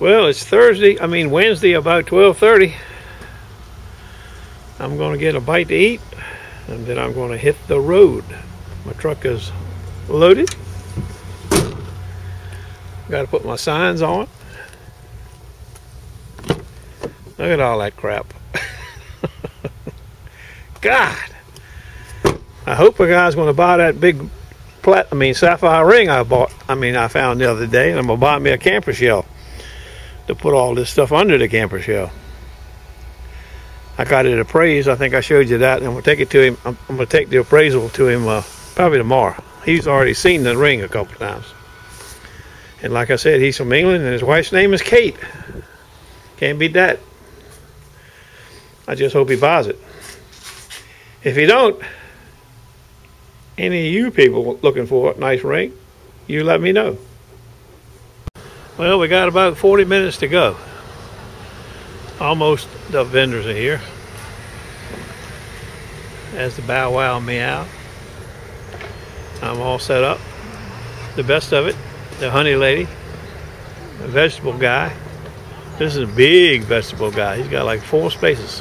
Well, it's Thursday, I mean Wednesday about 12:30. I'm going to get a bite to eat and then I'm going to hit the road. My truck is loaded. Got to put my signs on. Look at all that crap. God. I hope a guy's going to buy that big plat I mean sapphire ring I bought I mean I found the other day and I'm gonna buy me a camper shell to put all this stuff under the camper shell. I got it appraised. I think I showed you that. And I'm gonna take it to him. I'm, I'm gonna take the appraisal to him uh, probably tomorrow. He's already seen the ring a couple times. And like I said, he's from England, and his wife's name is Kate. Can't beat that. I just hope he buys it. If he don't, any of you people looking for a nice ring, you let me know. Well, we got about 40 minutes to go. Almost the vendors are here. As the bow wow meow. I'm all set up. The best of it, the honey lady, the vegetable guy. This is a big vegetable guy. He's got like four spaces.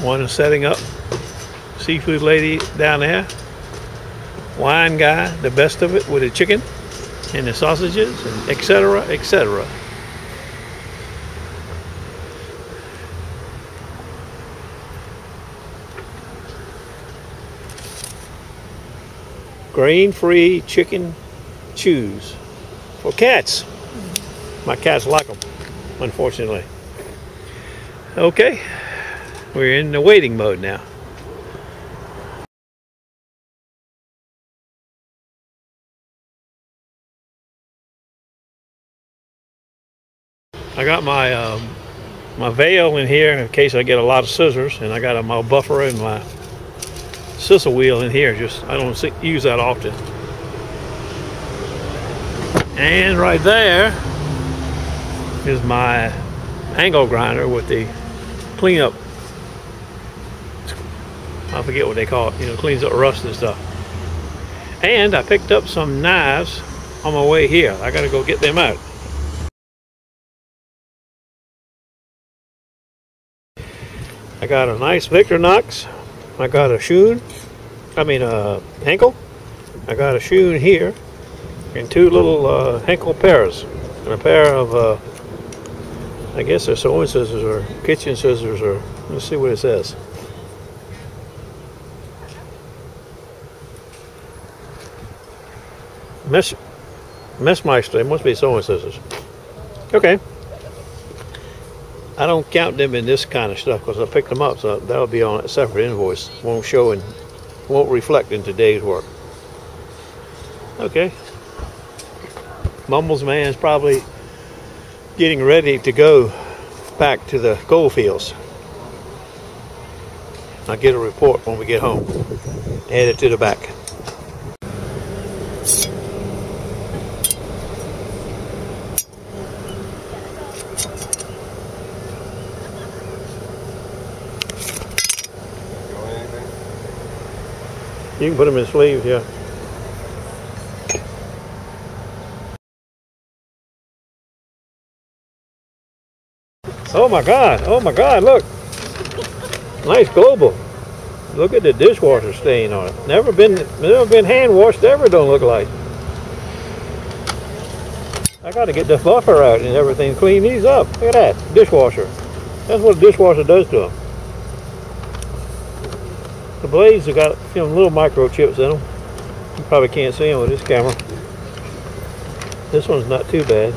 One is setting up. Seafood lady down there. Wine guy, the best of it with the chicken and the sausages, and etc., etc. Grain-free chicken chews for cats. My cats like them, unfortunately. Okay, we're in the waiting mode now. I got my um, my veil in here in case I get a lot of scissors, and I got a, my buffer and my scissor wheel in here. Just I don't see, use that often. And right there is my angle grinder with the cleanup. I forget what they call it. You know, cleans up rust and stuff. And I picked up some knives on my way here. I got to go get them out. I got a nice Victorinox. I got a shoe. I mean a uh, Henkel. I got a shoe here and two little uh, Henkel pairs and a pair of uh, I guess they're sewing scissors or kitchen scissors or let's see what it says. Mess Messermeister, it must be sewing scissors. Okay. I don't count them in this kind of stuff because I picked them up, so that'll be on a separate invoice. Won't show and won't reflect in today's work. Okay. Mumbles man is probably getting ready to go back to the gold fields. I'll get a report when we get home. Add it to the back. You can put them in sleeves, yeah. Oh my God, oh my God, look. Nice global. Look at the dishwasher stain on it. Never been never been hand washed ever don't look like. I gotta get the buffer out and everything, clean these up. Look at that, dishwasher. That's what a dishwasher does to them. The blades have got you know, little microchips in them. You probably can't see them with this camera. This one's not too bad.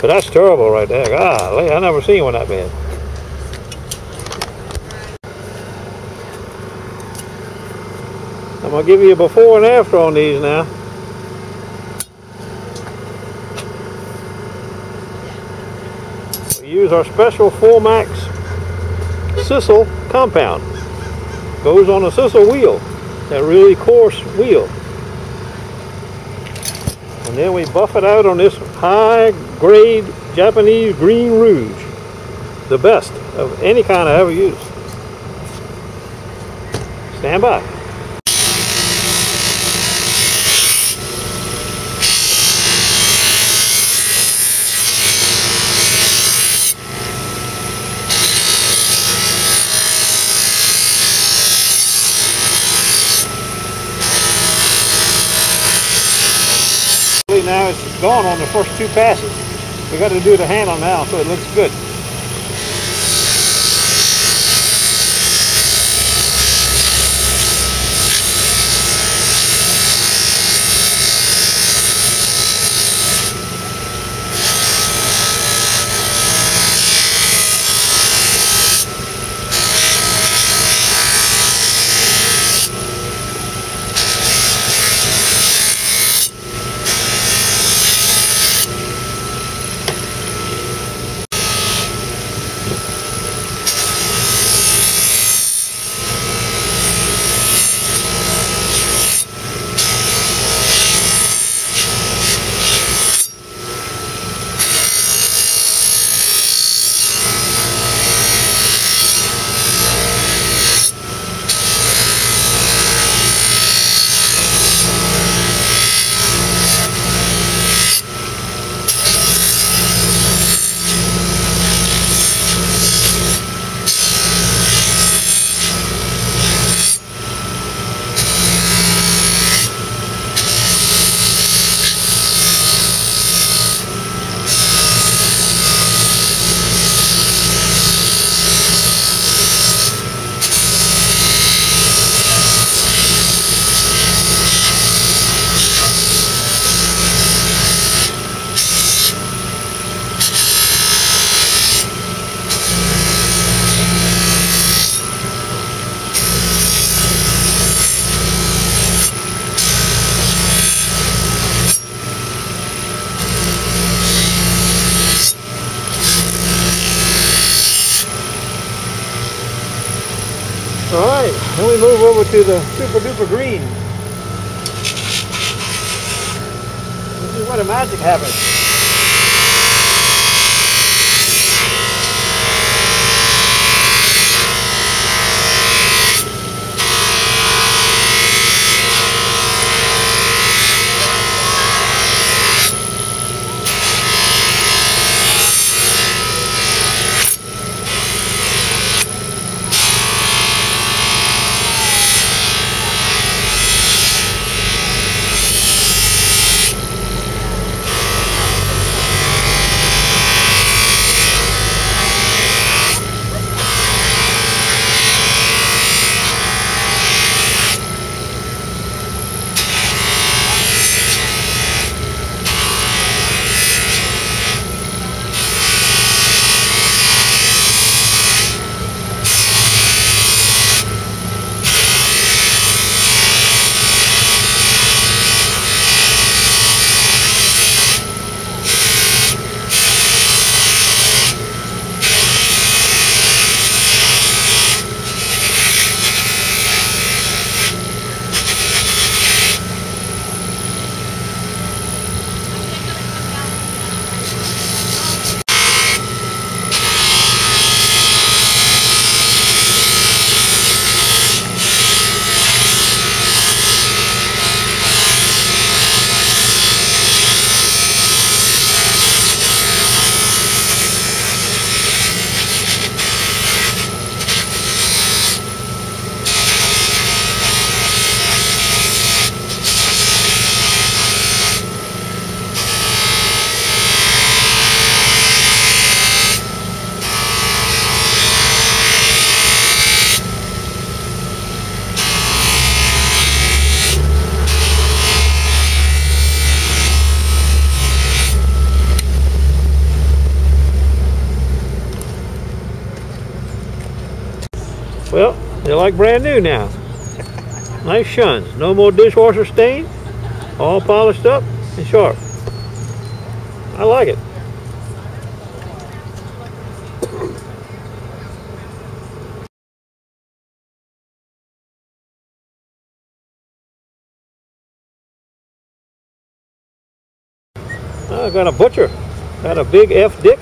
But that's terrible right there. Golly, I never seen one that bad. I'm going to give you a before and after on these now. We use our special Formax Sisal compound goes on a sisal wheel, that really coarse wheel. And then we buff it out on this high grade Japanese green rouge. The best of any kind I ever used. Stand by. How it's going on the first two passes. We got to do the handle now so it looks good. All right, then we move over to the super duper green. This is where the magic happens. Like brand new now. Nice shuns. No more dishwasher stain. All polished up and sharp. I like it. I got a butcher. Got a big F. Dick,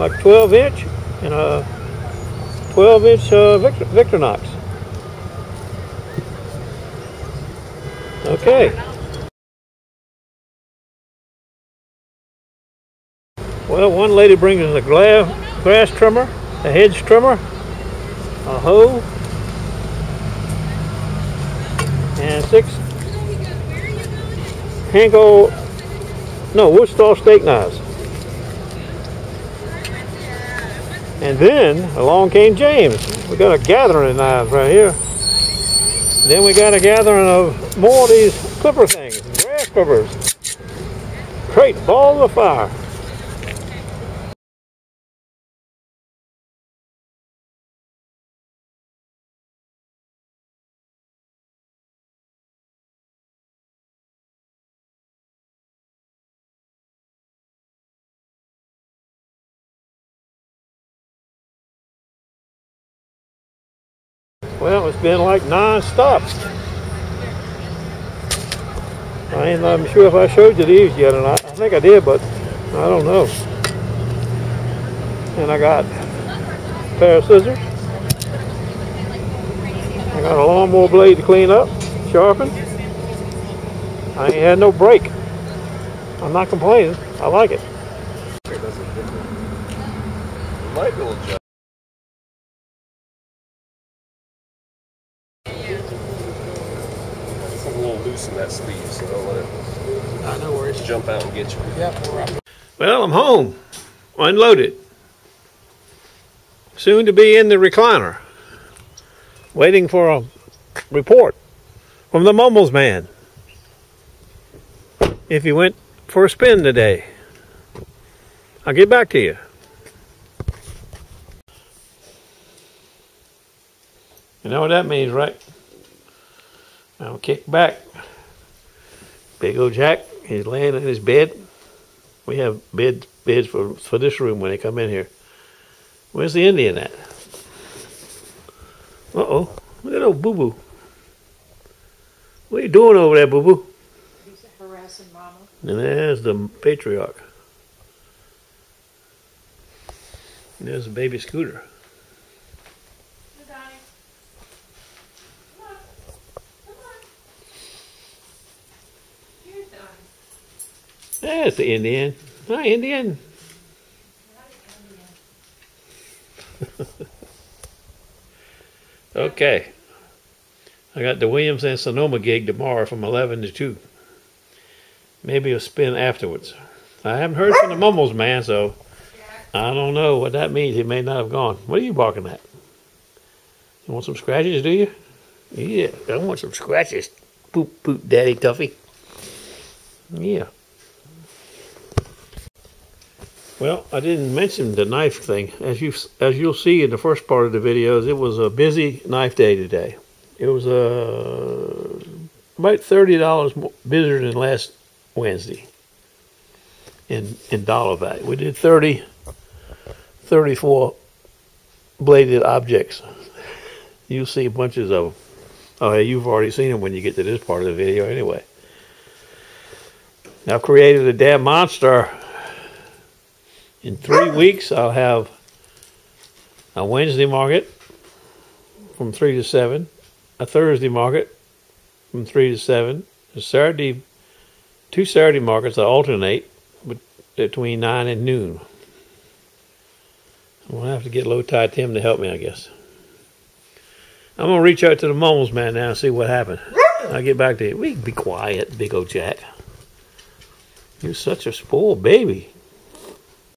like 12 inch, and a 12 inch uh, Victor, Victorinox. Okay. Well, one lady brings us a grass trimmer, a hedge trimmer, a hoe, and six Hanko no, Wichita steak knives. And then along came James. We got a gathering of knives right here. Then we got a gathering of more of these clipper things, grass clippers. Great balls of fire. It's been like non-stop. I ain't I'm sure if I showed you these yet or not. I think I did, but I don't know. And I got a pair of scissors. I got a lawnmower blade to clean up, sharpen. I ain't had no break. I'm not complaining. I like it. Might be a little jump. It's a little loose in that sleeve, so don't let it ah, I know where it's. jump out and get you. Yep, we're up. Well, I'm home, unloaded. Soon to be in the recliner, waiting for a report from the Mumbles man. If he went for a spin today, I'll get back to you. You know what that means, right? I'll kick back. Big old Jack, he's laying in his bed. We have beds, beds for for this room when they come in here. Where's the Indian at? Uh oh, look at old Boo Boo. What are you doing over there, Boo Boo? He's harassing Mama. And there's the patriarch. And there's the baby scooter. Hey, Donnie. Come on. Come on. Here's Donnie. There's the Indian. Hi, Indian. Okay. I got the Williams and Sonoma gig tomorrow from 11 to 2. Maybe a spin afterwards. I haven't heard from the Mumbles man, so I don't know what that means. He may not have gone. What are you barking at? You want some scratches, do you? Yeah, I want some scratches. Poop, poop, daddy Tuffy. Yeah. Well, I didn't mention the knife thing. As you as you'll see in the first part of the videos, it was a busy knife day today. It was uh, about thirty dollars busier than last Wednesday in in dollar value. We did 30, 34 bladed objects. You'll see bunches of them. Oh, yeah, you've already seen them when you get to this part of the video anyway. I've created a damn monster. In three weeks, I'll have a Wednesday market from 3 to 7, a Thursday market from 3 to 7, a Saturday, two Saturday markets that alternate between 9 and noon. I'm going to have to get Low Tide Tim to help me, I guess. I'm going to reach out to the Mumbles man now and see what happened. I'll get back to you. We be quiet, big old Jack. You're such a spoiled baby.